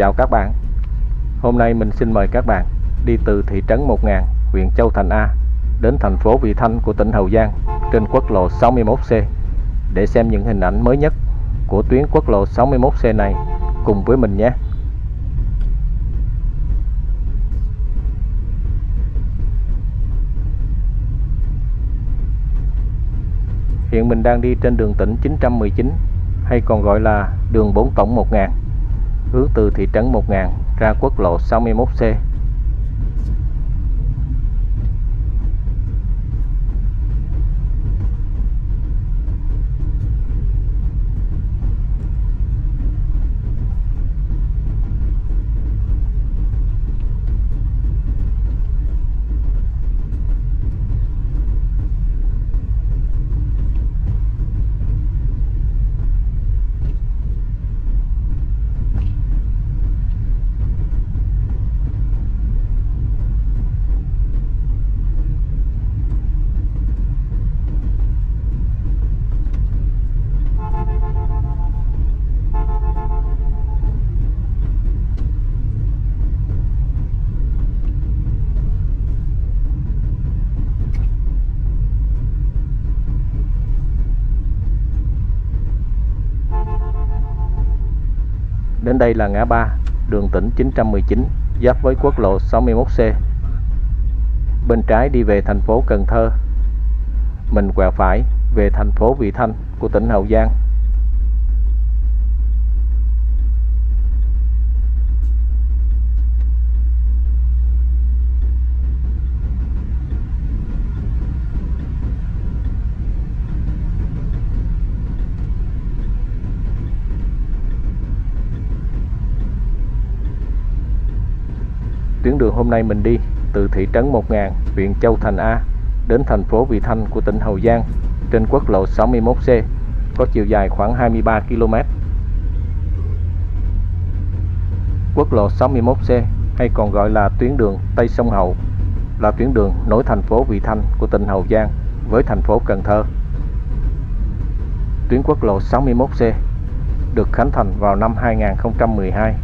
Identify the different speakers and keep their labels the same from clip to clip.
Speaker 1: Chào các bạn Hôm nay mình xin mời các bạn đi từ thị trấn 1000, huyện Châu Thành A đến thành phố Vị Thanh của tỉnh Hậu Giang trên quốc lộ 61C để xem những hình ảnh mới nhất của tuyến quốc lộ 61C này cùng với mình nhé. Hiện mình đang đi trên đường tỉnh 919 hay còn gọi là đường 4 tổng 1000 hướng từ thị trấn 1000 ra quốc lộ 61C Đến đây là ngã ba, đường tỉnh 919 giáp với quốc lộ 61C. Bên trái đi về thành phố Cần Thơ. Mình quẹo phải về thành phố Vị Thanh của tỉnh Hậu Giang. Tuyến đường hôm nay mình đi từ thị trấn 1000, huyện Châu Thành A đến thành phố Vị Thanh của tỉnh Hậu Giang trên quốc lộ 61C có chiều dài khoảng 23 km. Quốc lộ 61C hay còn gọi là tuyến đường Tây Sông Hậu là tuyến đường nối thành phố Vị Thanh của tỉnh Hậu Giang với thành phố Cần Thơ. Tuyến quốc lộ 61C được khánh thành vào năm 2012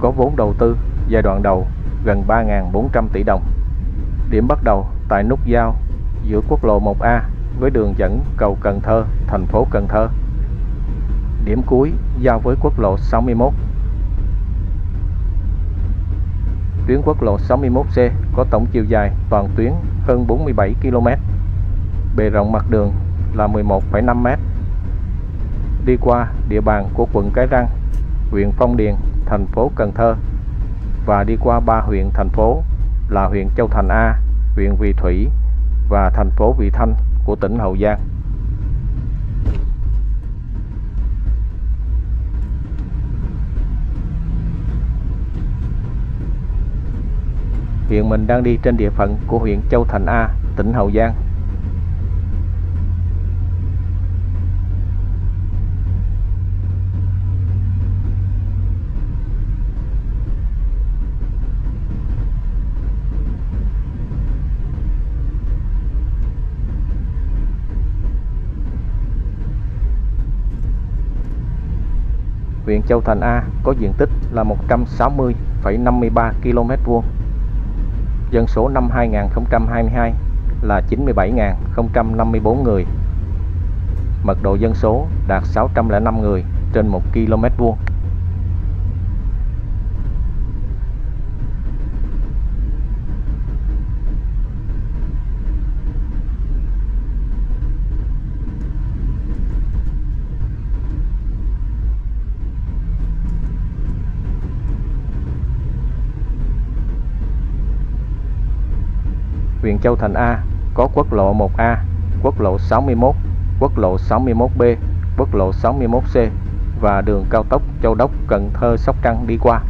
Speaker 1: có vốn đầu tư giai đoạn đầu gần 3.400 tỷ đồng. Điểm bắt đầu tại nút giao giữa quốc lộ 1A với đường dẫn cầu Cần Thơ, thành phố Cần Thơ. Điểm cuối giao với quốc lộ 61. Tuyến quốc lộ 61C có tổng chiều dài toàn tuyến hơn 47 km. Bề rộng mặt đường là 11,5 m. Đi qua địa bàn của quận Cái Răng, huyện Phong Điền, thành phố Cần Thơ và đi qua ba huyện thành phố là huyện Châu Thành A, huyện Vị Thủy và thành phố Vị Thanh của tỉnh Hậu Giang. Hiện mình đang đi trên địa phận của huyện Châu Thành A, tỉnh Hậu Giang. Huyện Châu Thành A có diện tích là 160,53 km vuông. Dân số năm 2022 là 97.054 người. Mật độ dân số đạt 605 người trên 1 km vuông. Huyện Châu Thành A có quốc lộ 1A, quốc lộ 61, quốc lộ 61B, quốc lộ 61C và đường cao tốc Châu Đốc Cần Thơ Sóc Trăng đi qua.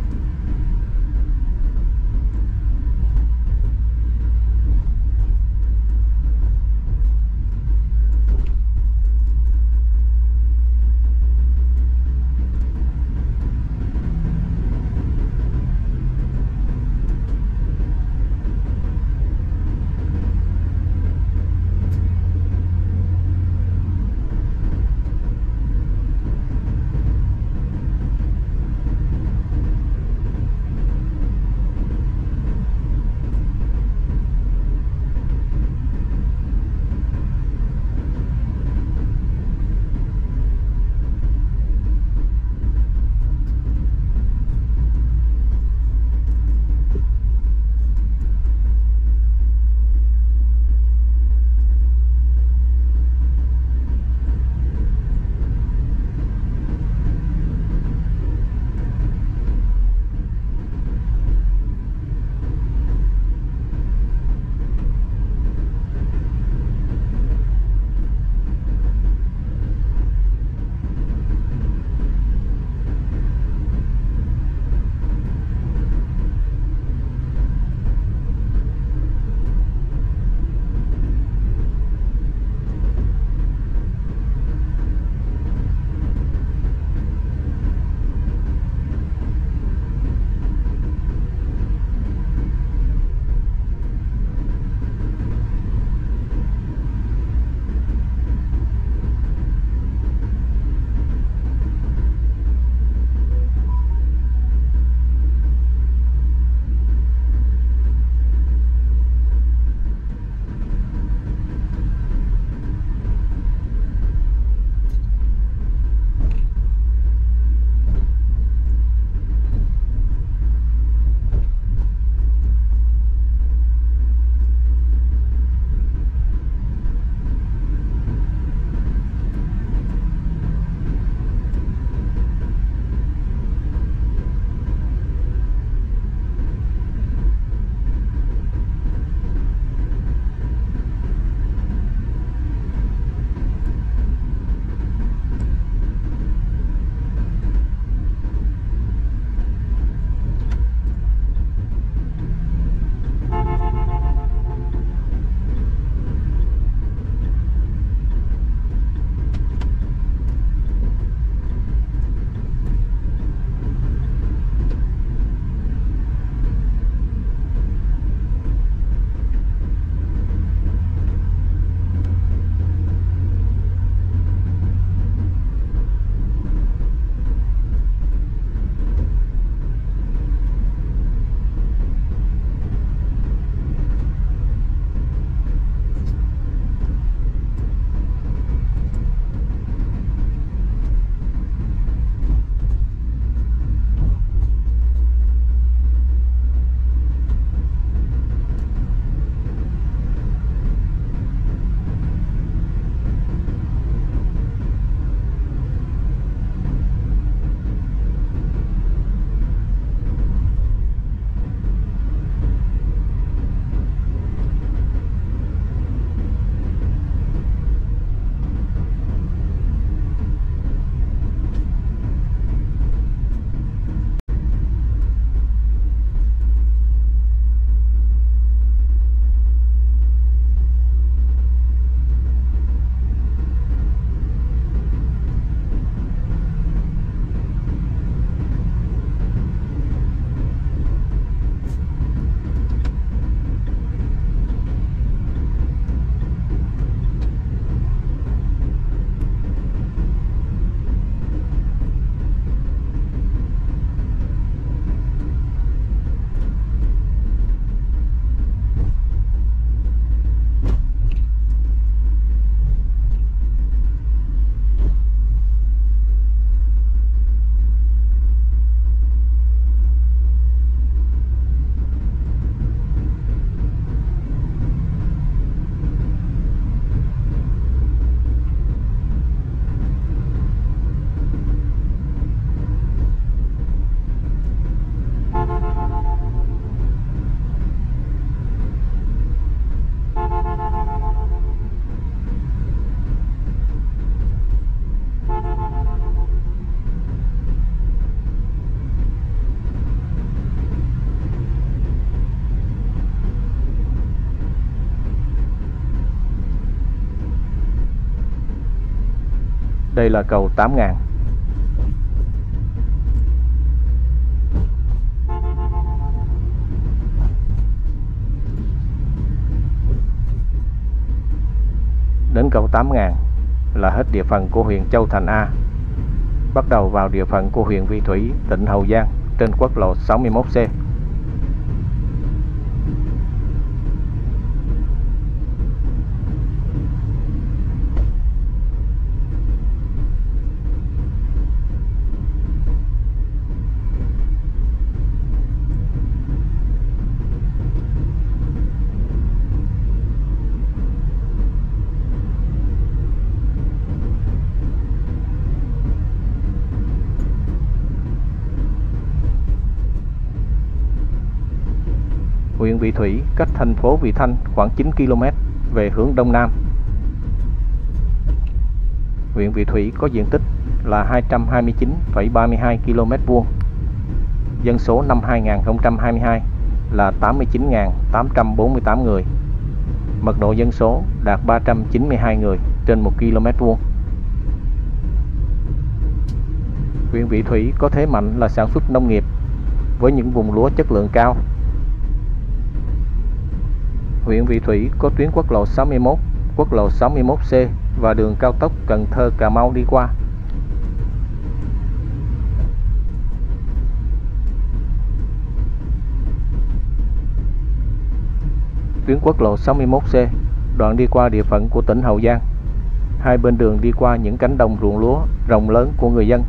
Speaker 1: Đây là cầu 8.000. Đến cầu 8.000 là hết địa phận của huyện Châu Thành A. Bắt đầu vào địa phận của huyện Vi Thủy, tỉnh Hậu Giang trên quốc lộ 61C. Cách thành phố Vị Thanh khoảng 9 km về hướng đông nam. Huyện Vị Thủy có diện tích là 229,32 km vuông. Dân số năm 2022 là 89.848 người. Mật độ dân số đạt 392 người trên 1 km vuông. Huyện Vị Thủy có thế mạnh là sản xuất nông nghiệp với những vùng lúa chất lượng cao huyện Vị Thủy có tuyến quốc lộ 61, quốc lộ 61C và đường cao tốc Cần Thơ Cà Mau đi qua. Tuyến quốc lộ 61C đoạn đi qua địa phận của tỉnh Hậu Giang. Hai bên đường đi qua những cánh đồng ruộng lúa rộng lớn của người dân.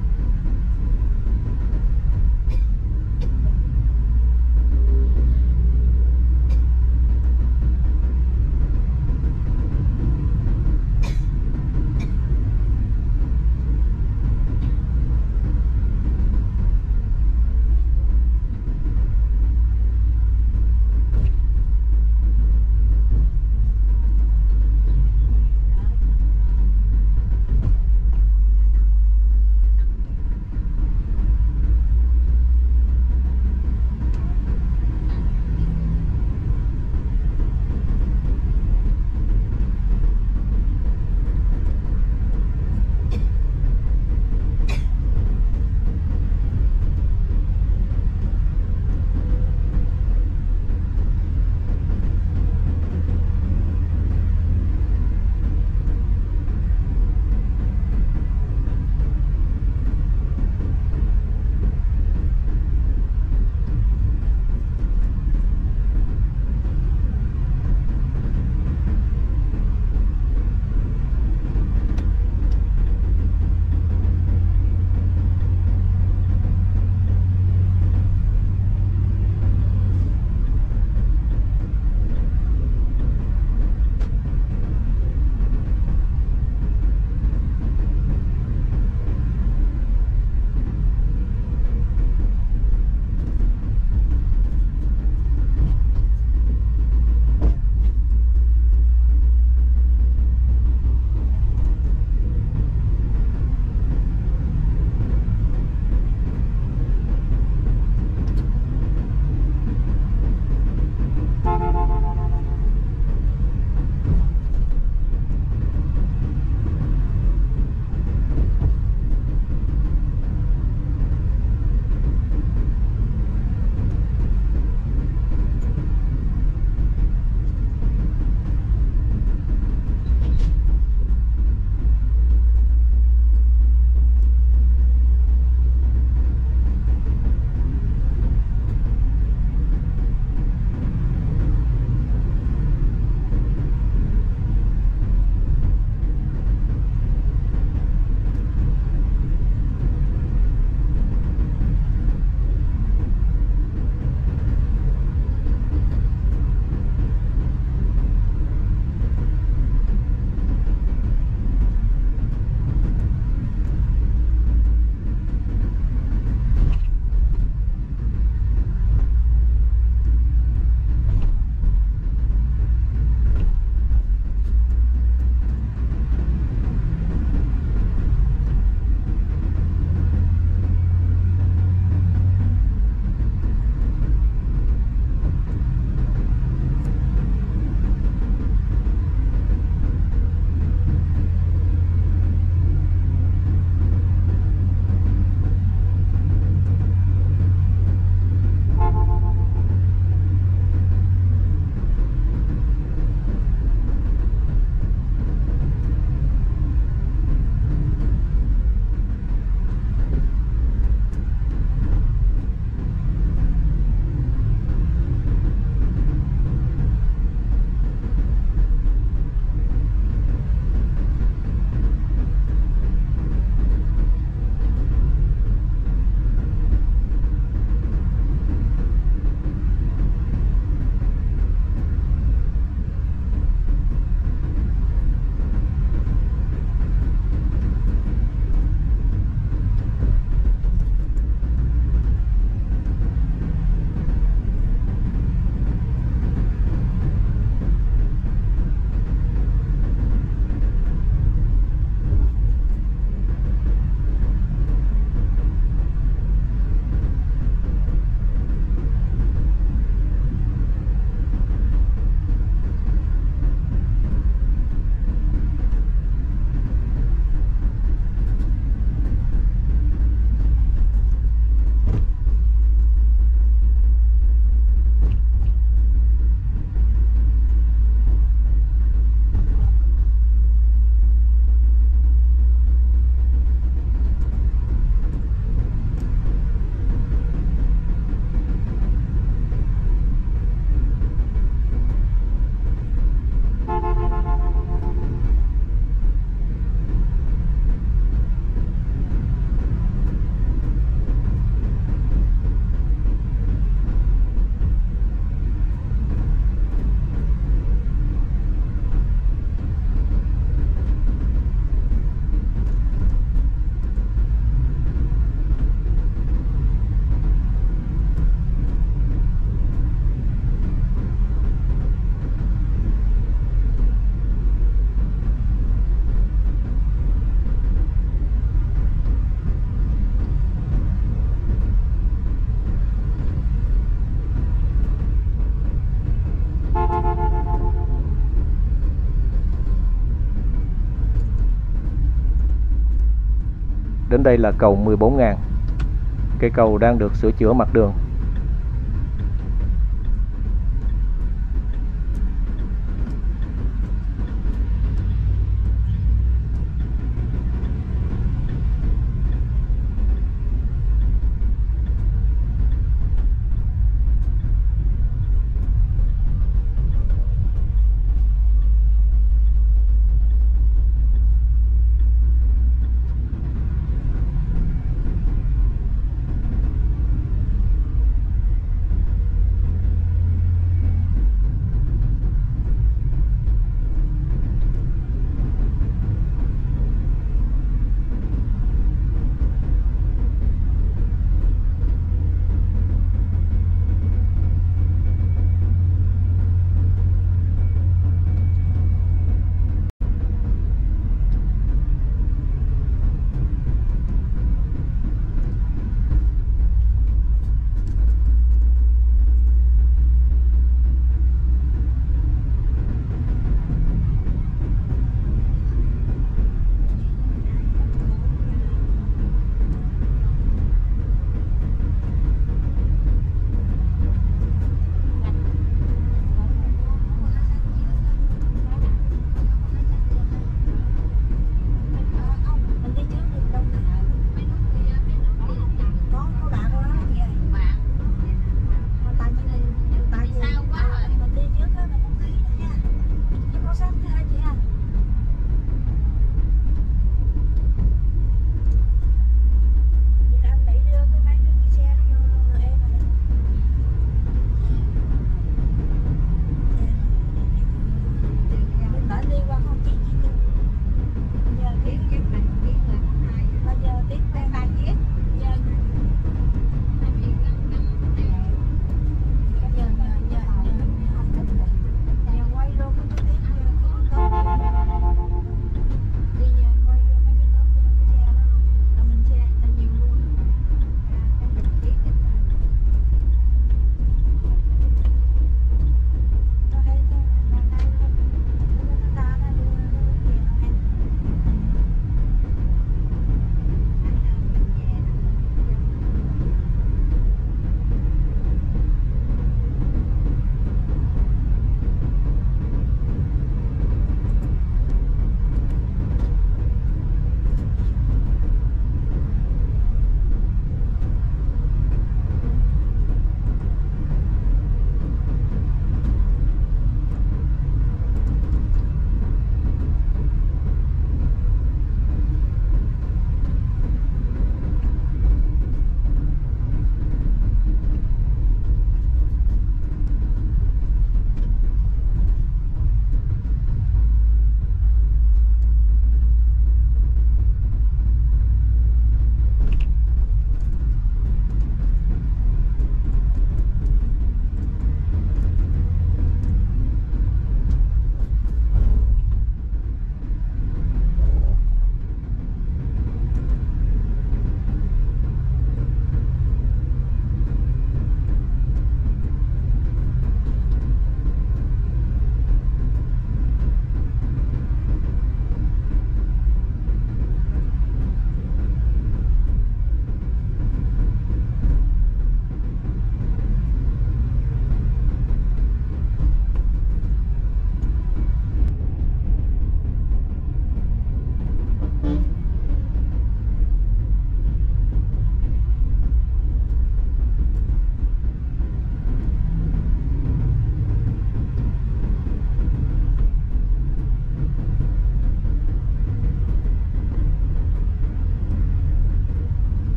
Speaker 1: Đến đây là cầu 14.000 Cây cầu đang được sửa chữa mặt đường.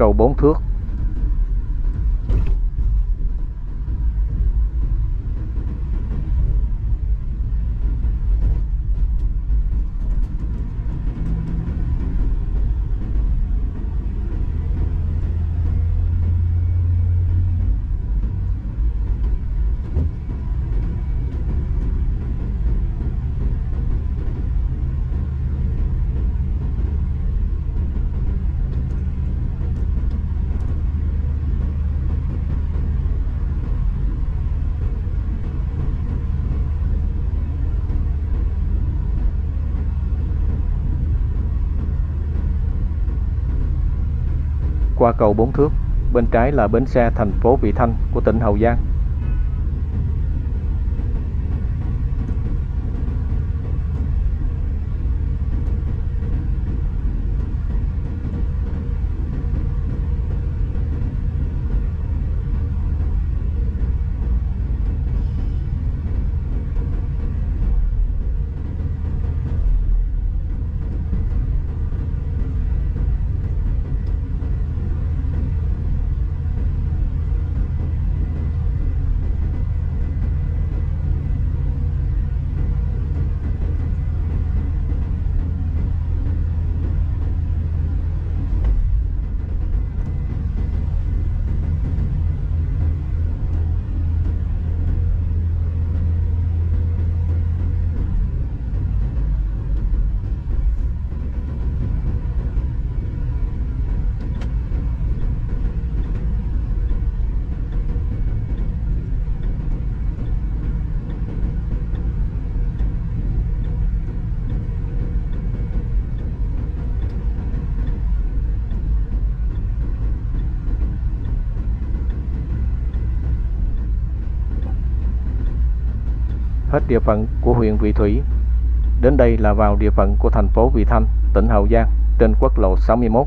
Speaker 1: Cầu 4 thước. Qua cầu Bốn Thước, bên trái là bến xe thành phố Vị Thanh của tỉnh Hậu Giang. Địa phận của huyện Vị Thủy. Đến đây là vào địa phận của thành phố Vị Thanh, tỉnh Hậu Giang, trên quốc lộ 61.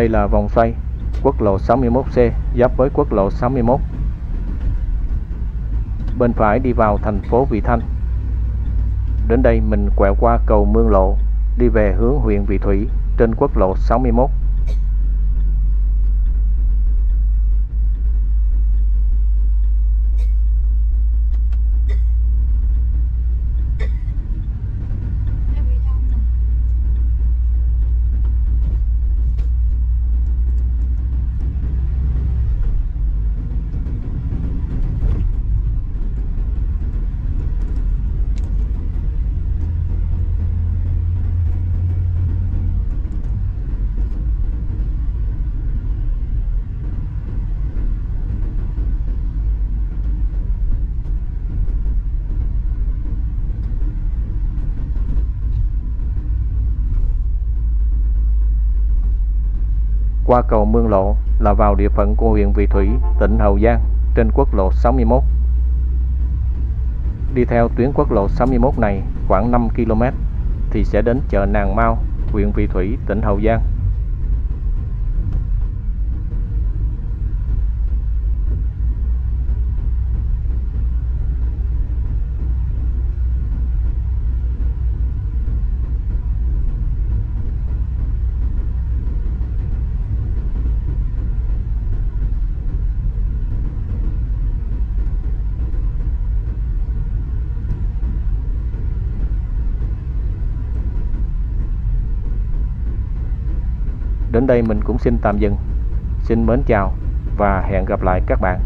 Speaker 1: Đây là vòng xoay, quốc lộ 61C giáp với quốc lộ 61. Bên phải đi vào thành phố Vị Thanh. Đến đây mình quẹo qua cầu Mương Lộ, đi về hướng huyện Vị Thủy trên quốc lộ 61. Qua cầu Mương Lộ là vào địa phận của huyện Vị Thủy, tỉnh Hậu Giang trên quốc lộ 61. Đi theo tuyến quốc lộ 61 này khoảng 5 km thì sẽ đến chợ Nàng Mau, huyện Vị Thủy, tỉnh Hậu Giang. Đến đây mình cũng xin tạm dừng. Xin mến chào và hẹn gặp lại các bạn.